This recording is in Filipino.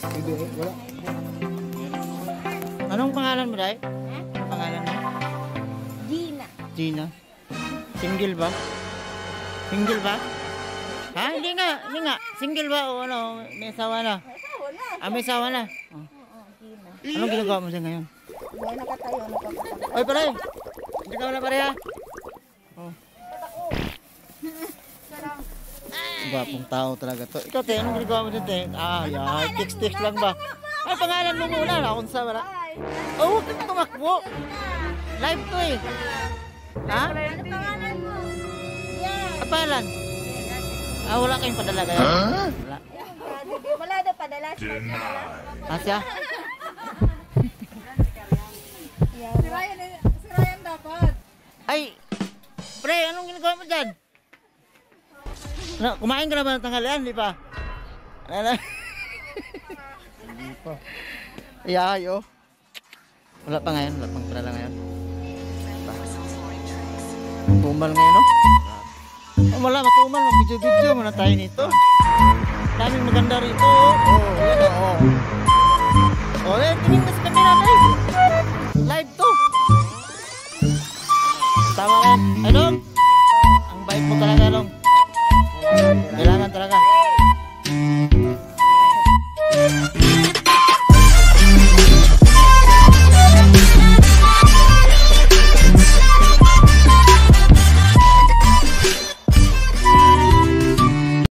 Hindi, wala. Anong pangalan mo, Day? Anong pangalan mo? Gina. Gina. Single ba? Single ba? Ha? Hindi nga, hindi nga. Single ba o ano? May asawa na? Asawa na. Ah, may asawa na? Oh. Oo, Gina. Anong ginagawa mo siya ngayon? Buhay nakatayo, nakapagod. Oy, pare! Hindi ka wala pare ha? Gwapong tao talaga to. Ikaw, te, anong ginagawa mo dyan, te? Ah, yan. Text-text lang ba? Ay, pangalan mo muna. Akong sa wala. Oh, huwag kang tumakbo. Live to eh. Ha? Ano pangalan mo? Yan. Ang pangalan? Ah, wala kayong padala kaya? Wala. Wala padala. Na wala. Asya? Si Ryan, si Ryan dapat. Ay! Pre, anong ginagawa mo dyan? Na, kumain ka na ba ng tanghalian? Di pa? Ano? Hindi pa. Ay, oh. Wala pa ngayon, wala pang padala ngayon. Tumal ngayon, no? Oh, wala, matumal. Mag-video-video muna tayo nito. Daming maganda rito. Oh, oh yan, oh. Oh, eh, tingin na sa camera tayo. Live to. Tama ka. Ano? Rangga.